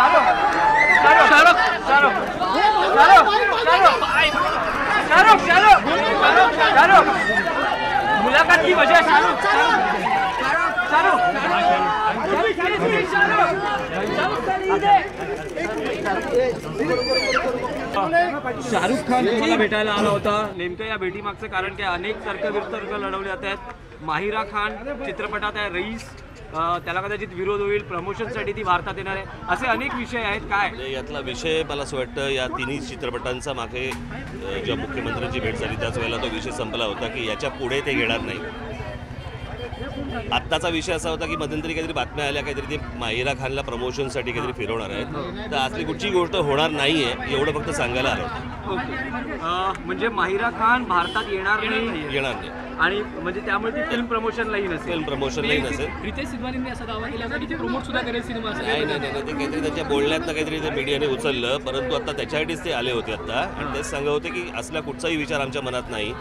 शाहरुख शाहरुख शाहरुख शाहरुख शाहरुख शाहरुख मुलाकात की वजह शाहरुख शाहरुख शाहरुख खान तुम्हाला भेटायला आला होता. नेमकं या भेटीमागचं कारण काय? अनेक तर्क वितर्क लढवले जात आहेत. माहिरा खान चित्रपटात आहे रईस त्याला कदाचित विरोध होईल. प्रमोशनसाठी ती भारतात येणार आहे. असे अनेक विषय आहेत. काय? म्हणजे यातला विषय मला असं वाटतं या तिन्ही चित्रपटांचा मागे जेव्हा मुख्यमंत्र्यांची भेट झाली त्याच वेळेला तो विषय संपला होता की याच्यापुढे ते घेणार नाही आत्ताचा विषय असा होता की मध्यंतरी काहीतरी बातम्या आल्या काहीतरी ते माहिरा खानला प्रमोशनसाठी काहीतरी फिरवणार आहेत. तर असली कुठची गोष्ट होणार नाही आहे एवढं फक्त सांगायला आलं. होतं. म्हणजे माहिरा खान भारतात येणार नाही. येणार नाही. आणि म्हणजे त्यामुळे ती फिल्म प्रमोशनलाही नसेल. फिल्म प्रमोशनलाही नसेल. रितेश सिद्धवानींनी असा दावा केला की ते प्रमोट सुद्धा करेल सिनेमा नाही नाही नाही नाही, ते काहीतरी त्यांच्या बोलण्यातनं काहीतरी ते मीडियाने उचललं. परंतु आता त्याच्यासाठीच ते आले होते आता. आणि तेच सांगत होते की असला कुठचाही विचार आमच्या मनात नाही.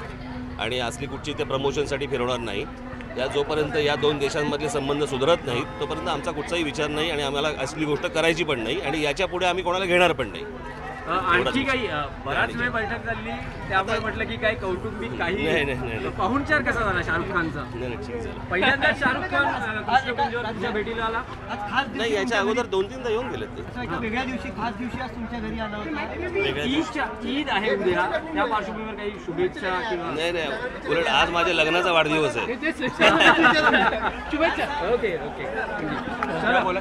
आणि असली कुठची ते प्रमोशनसाठी फिरवणार नाही. या जोपर्यंत या दोन देशांमधले संबंध सुधारत नाहीत तोपर्यंत आमचा कुठचाही विचार नाही आणि आम्हाला असली गोष्ट करायची पण नाही आणि याच्यापुढे आम्ही कोणाला घेणार पण नाही. आणखी काही बराच वेळ बैठक झाली त्यामुळे म्हटलं की काही कौटुंबिक काही नाही, नाही, नाही, नाही. पाहुणचार कसा झाला शाहरुख खानचा? पहिल्यांदा शाहरुख खान कृष्णकुंजवर तुमच्या भेटीला आला? नाही याच्या अगोदर दोन तीनदा येऊन गेलेत ते. वेगळ्या दिवशी खास दिवशी आज तुमच्या घरी आला होता. वेगळ्या ईदच्या ईद आहे उद्या. त्या पार्श्वभूमीवर काही शुभेच्छा किंवा नाही नाही उलट आज माझ्या लग्नाचा वाढदिवस आहे. शुभेच्छा. Okay okay. चला. बोला